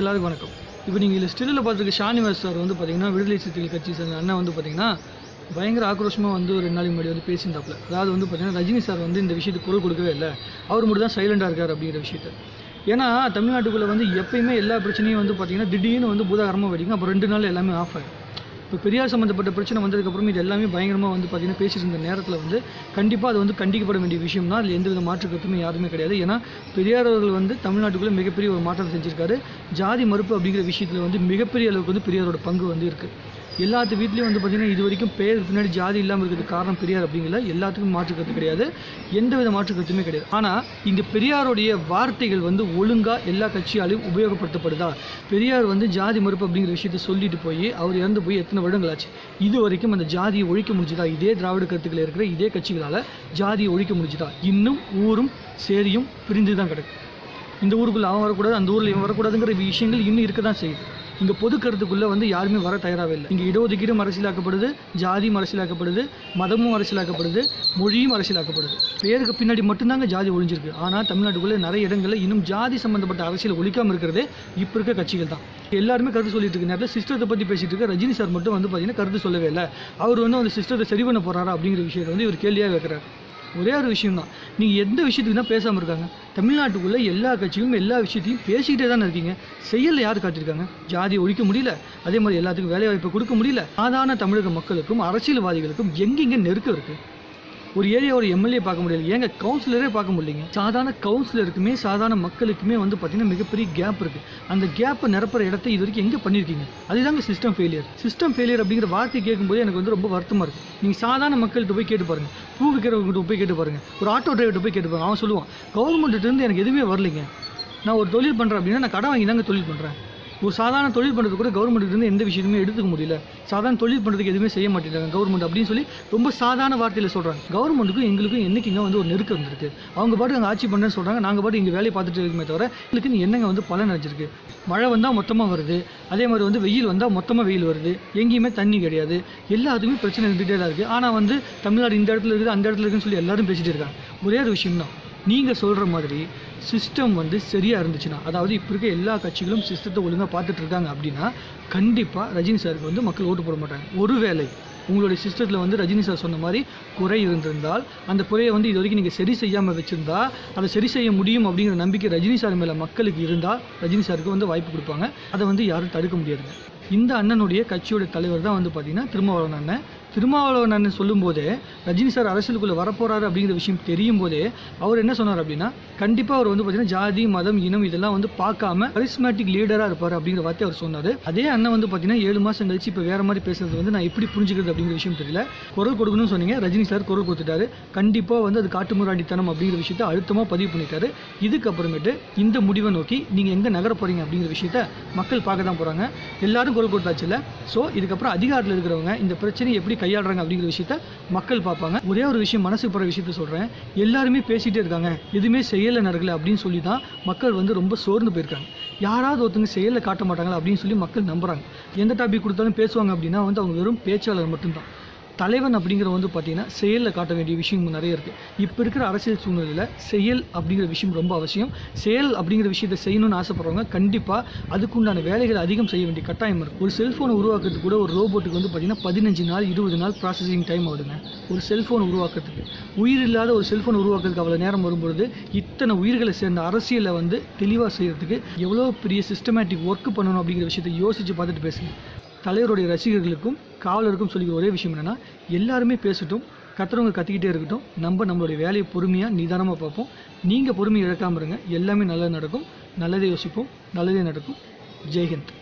எல்லாருக்கும் வணக்கம். இப்போ நீங்கள் இதில் ஸ்டில்லில் பார்த்துருக்க ஷானிவாஸ் சார் வந்து பார்த்தீங்கன்னா விடுதலை சிறுத்தைகள் கட்சி சேர்ந்த அண்ணன் வந்து பார்த்தீங்கன்னா பயங்கர ஆக்ரோஷமாக வந்து ஒரு ரெண்டு நாளைக்கு முன்னாடி வந்து பேசியிருந்தாப்புல. அதாவது வந்து பார்த்தீங்கன்னா ரஜினி சார் வந்து இந்த விஷயத்துக்கு குரல் கொடுக்கவே இல்லை. அவர் மட்டும் தான் சைலண்டாக இருக்கார் அப்படிங்கிற விஷயத்த. ஏன்னா தமிழ்நாட்டுக்குள்ளே வந்து எப்பயுமே எல்லா பிரச்சனையும் வந்து பார்த்தீங்கன்னா திடீர்னு வந்து பூதாகரமாக வெடிக்கும். அப்புறம் ரெண்டு நாள் எல்லாமே ஆஃப் ஆகிடும் இப்போ பெரியார் சம்மந்தப்பட்ட பிரச்சனை வந்ததுக்கப்புறம் இது எல்லாமே பயங்கரமாக வந்து பார்த்திங்கன்னா பேசிட்டு இருந்த நேரத்தில் வந்து கண்டிப்பாக அது வந்து கண்டிக்கப்பட வேண்டிய விஷயம் தான் அதில் எந்தவித மாற்று கருத்துமே யாருமே கிடையாது. ஏன்னா பெரியார் அவர்கள் வந்து தமிழ்நாட்டுக்குள்ளே மிகப்பெரிய ஒரு மாற்றத்தை செஞ்சுருக்காரு. ஜாதி மறுப்பு அப்படிங்கிற விஷயத்தில் வந்து மிகப்பெரிய அளவுக்கு வந்து பெரியாரோட பங்கு வந்து இருக்குது எல்லாத்து வீட்லேயும் வந்து பார்த்திங்கன்னா இது வரைக்கும் பேருக்கு பின்னாடி ஜாதி இல்லாமல் இருக்கிறதுக்கு காரணம் பெரியார் அப்படிங்கிற எல்லாத்துக்கும் மாற்று கருத்து கிடையாது. எந்த வித மாற்று கருத்துமே கிடையாது. ஆனால் இங்கே பெரியாருடைய வார்த்தைகள் வந்து ஒழுங்காக எல்லா கட்சியாலையும் உபயோகப்படுத்தப்படுதா? பெரியார் வந்து ஜாதி மறுப்பு அப்படிங்கிற விஷயத்தை சொல்லிட்டு போய் அவர் இறந்து போய் எத்தனை வருடங்கள் ஆச்சு இது வரைக்கும் அந்த ஜாதியை ஒழிக்க முடிஞ்சுதா? இதே திராவிட கருத்துக்கள் இருக்கிற இதே கட்சிகளால் ஜாதியை ஒழிக்க முடிஞ்சுதா? இன்னும் ஊரும் சேரியும் பிரிந்து தான் கிடக்கு. இந்த ஊருக்குள்ள அவன் வரக்கூடாது அந்த ஊரில் இவன் வரக்கூடாதுங்கிற விஷயங்கள் இன்னும் இருக்க தான் செய்யுது. இந்த பொது கருத்துக்குள்ளே வந்து யாருமே வர தயாராகவே இல்லை. இங்கே இடஒதுக்கீடும் அரசியலாக்கப்படுது ஜாதியும் அரசியலாக்கப்படுது மதமும் அரசியலாக்கப்படுது மொழியும் அரசியலாக்கப்படுது. பேருக்கு பின்னாடி மட்டும்தாங்க ஜாதி ஒழிஞ்சிருக்கு. ஆனால் தமிழ்நாட்டுக்குள்ளே நிறைய இடங்களில் இன்னும் ஜாதி சம்மந்தப்பட்ட அரசியல் ஒழிக்காமல் இருக்கிறதே இப்போ இருக்க கட்சிகள் தான். எல்லாருமே கருத்து சொல்லிட்டு இருக்க நேரத்தில் சிஸ்டத்தை பற்றி பேசிட்டு இருக்க ரஜினி சார் மட்டும் வந்து பார்த்தீங்கன்னா கருத்து சொல்லவே இல்லை. அவர் வந்து அந்த சிஸ்டத்தை சரி பண்ண போகிறாரா அப்படிங்கிற விஷயத்தை வந்து இவர் கேள்வியாக வைக்கிறார் ஒரே ஒரு விஷயம் தான் நீங்கள் எந்த விஷயத்துக்கு தான் பேசாமல் இருக்காங்க. தமிழ்நாட்டுக்குள்ளே எல்லா கட்சியும் எல்லா விஷயத்தையும் பேசிக்கிட்டே தானே இருக்கீங்க. செயலில் யார் காட்டியிருக்காங்க ஜாதியை ஒழிக்க முடியல. அதே மாதிரி எல்லாத்துக்கும் வேலைவாய்ப்பு கொடுக்க முடியல. சாதாரண தமிழக மக்களுக்கும் அரசியல்வாதிகளுக்கும் எங்கெங்கே நெருக்கம் இருக்குது ஒரு ஏரியாவோட எம்எல்ஏ பார்க்க முடியல. ஏங்க கவுன்சிலரே பார்க்க முடியலைங்க. சாதாரண கவுன்சிலருக்குமே சாதாரண மக்களுக்குமே வந்து பார்த்தீங்கன்னா மிகப்பெரிய கேப் இருக்குது அந்த கேப்பை நிரப்புற இடத்த இது வரைக்கும் எங்கே பண்ணியிருக்கீங்க? அதுதாங்க சிஸ்டம் ஃபெயிலியர் சிஸ்டம் ஃபெயிலியர் அப்படிங்கிற வார்த்தை கேட்கும்போது எனக்கு வந்து ரொம்ப வருத்தமாக இருக்குது நீங்கள் சாதாரண மக்கள்கிட்ட போய் கேட்டு பாருங்கள் பூ விற்கிறவங்ககிட்ட போய் கேட்டு பாருங்கள் ஒரு ஆட்டோ டிரைவர்கிட்ட போய் கேட்டு பாருங்க. அவன் சொல்லுவான் கவர்மெண்ட்டு இருந்து எனக்கு எதுவுமே வரலைங்க. நான் ஒரு தொழில் பண்ணுறேன் அப்படின்னா நான் கடன் வாங்கி தாங்க தொழில் பண்ணுறேன் ஒரு சாதாரண தொழில் பண்ணுறது கூட கவர்மெண்ட்டு இருந்து எந்த விஷயத்துமே எடுத்துக்க முடியல. சாதாரண தொழில் பண்ணுறதுக்கு எதுவுமே செய்ய மாட்டேங்கிறாங்க கவர்மெண்ட் அப்படின்னு சொல்லி ரொம்ப சாதாரண வார்த்தையில் சொல்கிறாங்க கவர்மெண்ட்டுக்கும் எங்களுக்கும் என்றைக்குங்க வந்து ஒரு நெருக்கம் இருந்திருக்கு அவங்க பாட்டு அங்கே ஆட்சி பண்ணுறேன்னு சொல்கிறாங்க நாங்கள் பாட்டு இங்கே வேலையை பார்த்துட்டு இருக்குமே தவிர எங்களுக்கு என்னங்க வந்து பலன் அடைஞ்சிருக்கு மழை வந்தால் மொத்தமாக வருது. அதே மாதிரி வந்து வெயில் வந்தால் மொத்தமாக வெயில் வருது. எங்கேயுமே தண்ணி கிடையாது. எல்லாத்துக்குமே பிரச்சனை இருந்துகிட்டே தான் இருக்குது ஆனால் வந்து தமிழ்நாடு இந்த இடத்துல இருக்குது அந்த இடத்துல இருக்குன்னு சொல்லி எல்லாரும் பேசிகிட்டு இருக்காங்க. ஒரே ஒரு விஷயம் தான் நீங்கள் சொல்கிற மாதிரி சிஸ்டம் வந்து சரியாக இருந்துச்சுன்னா அதாவது இப்போ இருக்க எல்லா கட்சிகளும் சிஸ்டத்தை ஒழுங்காக பார்த்துட்டு இருக்காங்க அப்படின்னா கண்டிப்பாக ரஜினி சாருக்கு வந்து மக்கள் ஓட்டு போட மாட்டாங்க. ஒருவேளை உங்களுடைய சிஸ்டத்தில் வந்து ரஜினி சார் சொன்ன மாதிரி குறை இருந்திருந்தால் அந்த குறையை வந்து இது வரைக்கும் நீங்கள் சரி செய்யாமல் வச்சுருந்தா அதை சரி செய்ய முடியும் அப்படிங்கிற நம்பிக்கை ரஜினி சார் மேலே மக்களுக்கு இருந்தால் ரஜினி சாருக்கு வந்து வாய்ப்பு கொடுப்பாங்க. அதை வந்து யாரும் தடுக்க முடியாதுங்க. இந்த அண்ணனுடைய கட்சியோட தலைவர் தான் வந்து பார்த்தீங்கன்னா திருமாவளவன் அண்ணன். திருமாவளவன் அண்ணன் சொல்லும்போதே ரஜினி சார் அரசியலுக்குள்ளே வரப்போறாரு அப்படிங்கிற விஷயம் தெரியும் போதே அவர் என்ன சொன்னார் அப்படின்னா கண்டிப்பாக அவர் வந்து பார்த்தீங்கன்னா ஜாதி மதம் இனம் இதெல்லாம் வந்து பார்க்காம கரிஸ்மேட்டிக் லீடராக இருப்பார் அப்படிங்கிற வார்த்தை அவர் சொன்னார். அதே அண்ணன் வந்து பார்த்தீங்கன்னா ஏழு மாதம் கழிச்சு இப்போ வேற மாதிரி பேசுறது வந்து நான் எப்படி புரிஞ்சுக்கிறது அப்படிங்கிற விஷயம் தெரியல. குரல் கொடுக்கணும்னு சொன்னீங்க ரஜினி சார் குரல் கொடுத்துட்டாரு. கண்டிப்பாக வந்து அது காட்டுமுராண்டித்தனம் அப்படிங்கிற விஷயத்த அழுத்தமாக பதிவு பண்ணிட்டாரு. இதுக்கப்புறமேட்டு இந்த முடிவை நோக்கி நீங்கள் எங்கே நகர போறீங்க அப்படிங்கிற விஷயத்த மக்கள் பார்க்க தான் போகிறாங்க எல்லாரும் குரல் கொடுத்தாச்சு இல்லை. ஸோ இதுக்கப்புறம் அதிகாரத்தில் இருக்கிறவங்க இந்த பிரச்சனையை எப்படி கையாளுறாங்க அப்படிங்கிற விஷயத்த மக்கள் பார்ப்பாங்க. ஒரே ஒரு விஷயம் மனசுக்கு போகிற விஷயத்த சொல்கிறேன் எல்லாருமே பேசிகிட்டே இருக்காங்க. எதுவுமே செயலில் நடக்கலை அப்படின்னு சொல்லி தான் மக்கள் வந்து ரொம்ப சோர்ந்து போயிருக்காங்க. யாராவது ஒருத்தங்க செயலில் காட்ட மாட்டாங்களா அப்படின்னு சொல்லி மக்கள் நம்புகிறாங்க எந்த டாபிக் கொடுத்தாலும் பேசுவாங்க அப்படின்னா வந்து அவங்க வெறும் பேச்சாளர் மட்டும்தான். தலைவன் அப்படிங்கிற வந்து பார்த்தீங்கன்னா செயலில் காட்ட வேண்டிய விஷயம் நிறைய இருக்குது இப்போ இருக்கிற அரசியல் சூழ்நிலையில் செயல் அப்படிங்கிற விஷயம் ரொம்ப அவசியம். செயல் அப்படிங்கிற விஷயத்தை செய்யணும்னு ஆசைப்படுறவங்க கண்டிப்பாக அதுக்குண்டான வேலைகள் அதிகம் செய்ய வேண்டிய கட்டாயம் இருக்கும் ஒரு செல்ஃபோனை உருவாக்குறதுக்கு கூட ஒரு ரோபோட்டுக்கு வந்து பார்த்தீங்கன்னா பதினஞ்சு நாள் இருபது நாள் ப்ராசஸிங் டைம் ஆகுதுங்க. ஒரு செல்ஃபோன் உருவாக்குறதுக்கு. உயிர் இல்லாத ஒரு செல்ஃபோன் உருவாக்குறதுக்கு அவ்வளோ நேரம் வரும்பொழுது இத்தனை உயிர்களை சேர்ந்த அரசியலை வந்து தெளிவாக செய்கிறதுக்கு எவ்வளோ பெரிய சிஸ்டமேட்டிக் ஒர்க் பண்ணணும் அப்படிங்கிற விஷயத்தை யோசித்து பார்த்துட்டு பேசுங்க. தலைவருடைய ரசிகர்களுக்கும் காவலருக்கும் சொல்லிக்கிற ஒரே விஷயம் என்னென்னா எல்லாருமே பேசட்டும் கத்துறவங்க கத்திக்கிட்டே இருக்கட்டும் நம்ம நம்மளுடைய வேலையை பொறுமையாக நிதானமாக பார்ப்போம். நீங்கள் பொறுமையை இழக்காமல் இருங்க. எல்லாமே நல்லது நடக்கும். நல்லதே யோசிப்போம். நல்லதே நடக்கும். ஜெய்ஹிந்த்